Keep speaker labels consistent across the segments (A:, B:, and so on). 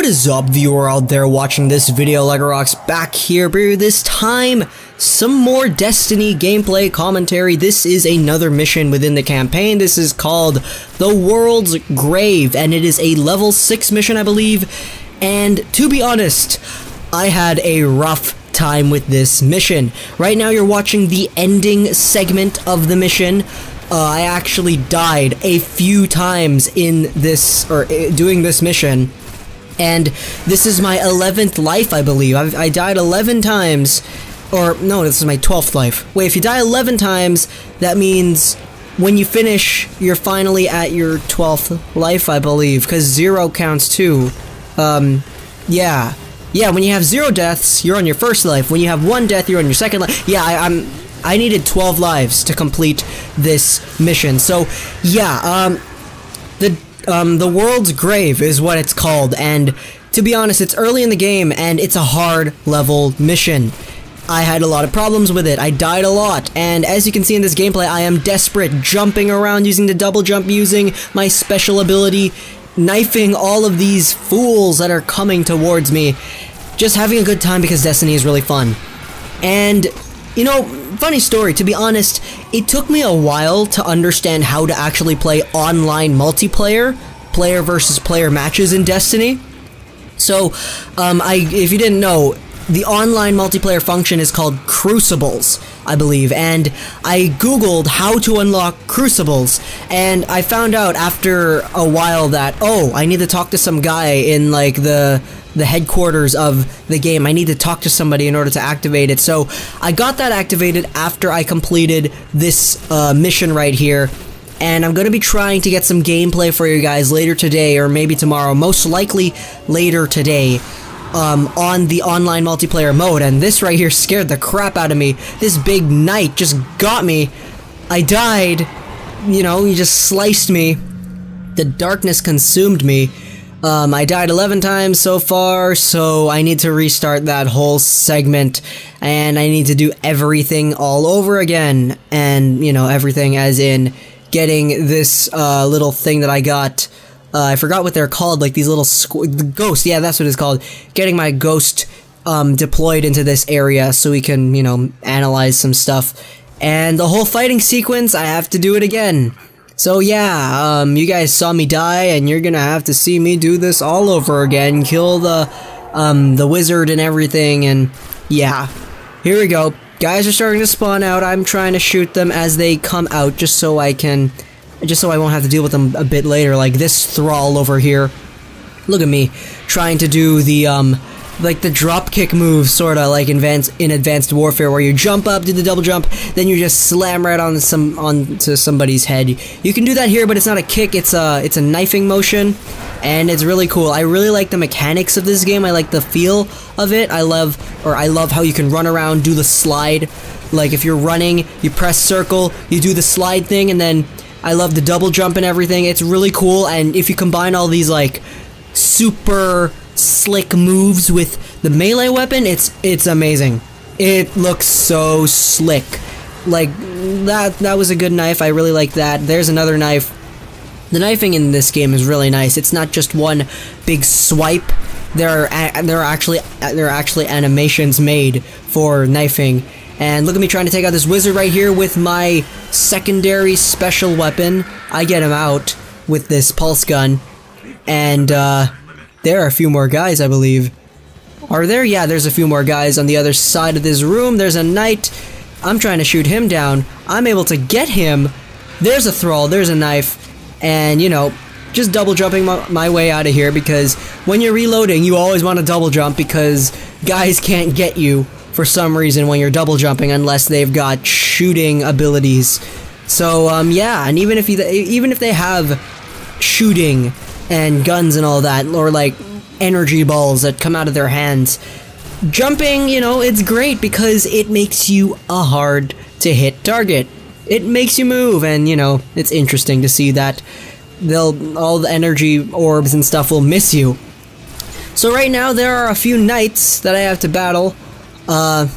A: What is up, viewer out there watching this video? LegoRocks back here, but this time, some more Destiny gameplay commentary. This is another mission within the campaign. This is called The World's Grave, and it is a level 6 mission, I believe. And to be honest, I had a rough time with this mission. Right now, you're watching the ending segment of the mission. Uh, I actually died a few times in this, or uh, doing this mission and this is my 11th life, I believe. I've, I died 11 times, or no, this is my 12th life. Wait, if you die 11 times, that means when you finish, you're finally at your 12th life, I believe, because zero counts too. Um, yeah. Yeah, when you have zero deaths, you're on your first life. When you have one death, you're on your second life. Yeah, I, I'm... I needed 12 lives to complete this mission. So, yeah, um, the um, the world's grave is what it's called, and to be honest, it's early in the game, and it's a hard level mission. I had a lot of problems with it, I died a lot, and as you can see in this gameplay, I am desperate, jumping around using the double jump, using my special ability, knifing all of these fools that are coming towards me, just having a good time because Destiny is really fun. And you know, funny story, to be honest, it took me a while to understand how to actually play online multiplayer, player versus player matches in Destiny. So, um, I, if you didn't know, the online multiplayer function is called Crucibles, I believe, and I googled how to unlock Crucibles, and I found out after a while that, oh, I need to talk to some guy in, like, the the headquarters of the game. I need to talk to somebody in order to activate it. So I got that activated after I completed this uh, mission right here. And I'm going to be trying to get some gameplay for you guys later today or maybe tomorrow. Most likely later today. Um, on the online multiplayer mode, and this right here scared the crap out of me. This big knight just got me. I died. You know, he just sliced me. The darkness consumed me um, I died 11 times so far, so I need to restart that whole segment, and I need to do everything all over again, and, you know, everything as in getting this, uh, little thing that I got, uh, I forgot what they're called, like these little squ- ghost, yeah, that's what it's called, getting my ghost, um, deployed into this area so we can, you know, analyze some stuff, and the whole fighting sequence, I have to do it again. So yeah, um, you guys saw me die, and you're gonna have to see me do this all over again. Kill the, um, the wizard and everything, and yeah. Here we go. Guys are starting to spawn out. I'm trying to shoot them as they come out, just so I can, just so I won't have to deal with them a bit later. Like this thrall over here. Look at me, trying to do the, um, like the drop kick move, sorta like in advanced in advanced warfare, where you jump up, do the double jump, then you just slam right on some onto somebody's head. You can do that here, but it's not a kick; it's a it's a knifing motion, and it's really cool. I really like the mechanics of this game. I like the feel of it. I love or I love how you can run around, do the slide. Like if you're running, you press circle, you do the slide thing, and then I love the double jump and everything. It's really cool, and if you combine all these like super slick moves with the melee weapon, it's it's amazing. It looks so slick. Like that that was a good knife. I really like that. There's another knife. The knifing in this game is really nice. It's not just one big swipe. There are there are actually there are actually animations made for knifing. And look at me trying to take out this wizard right here with my secondary special weapon. I get him out with this pulse gun. And uh there are a few more guys, I believe. Are there? Yeah, there's a few more guys on the other side of this room. There's a knight. I'm trying to shoot him down. I'm able to get him. There's a thrall. There's a knife. And, you know, just double jumping my, my way out of here because when you're reloading, you always want to double jump because guys can't get you for some reason when you're double jumping unless they've got shooting abilities. So, um, yeah, and even if you, even if they have shooting and guns and all that, or like energy balls that come out of their hands. Jumping, you know, it's great because it makes you a hard to hit target. It makes you move, and you know, it's interesting to see that they'll all the energy orbs and stuff will miss you. So right now there are a few knights that I have to battle. Uh,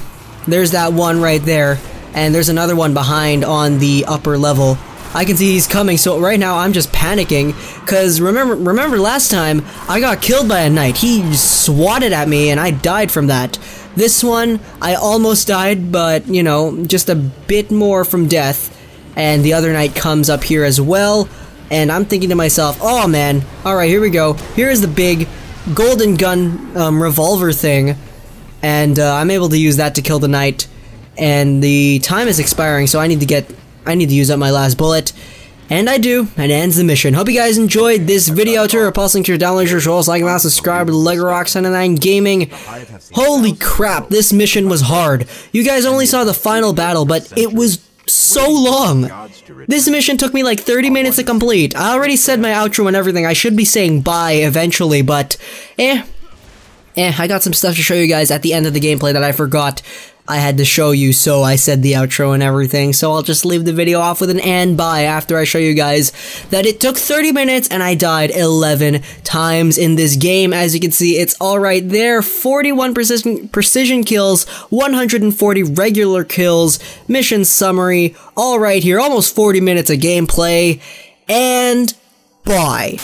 A: there's that one right there, and there's another one behind on the upper level. I can see he's coming, so right now I'm just panicking. Cause remember, remember last time I got killed by a knight. He swatted at me and I died from that. This one, I almost died, but you know, just a bit more from death. And the other knight comes up here as well. And I'm thinking to myself, oh man, alright, here we go. Here's the big golden gun um, revolver thing. And uh, I'm able to use that to kill the knight. And the time is expiring, so I need to get I need to use up my last bullet. And I do, and ends the mission. Hope you guys enjoyed this video. To repulse link to your download your shows, like and subscribe to Lego Rocks 99 Gaming. Holy crap, this mission was hard. You guys only saw the final battle, but it was so long. This mission took me like 30 minutes to complete. I already said my outro and everything. I should be saying bye eventually, but eh. Eh, I got some stuff to show you guys at the end of the gameplay that I forgot. I had to show you, so I said the outro and everything, so I'll just leave the video off with an and bye after I show you guys that it took 30 minutes and I died 11 times in this game. As you can see, it's all right there. 41 precision, precision kills, 140 regular kills, mission summary, all right here, almost 40 minutes of gameplay, and bye.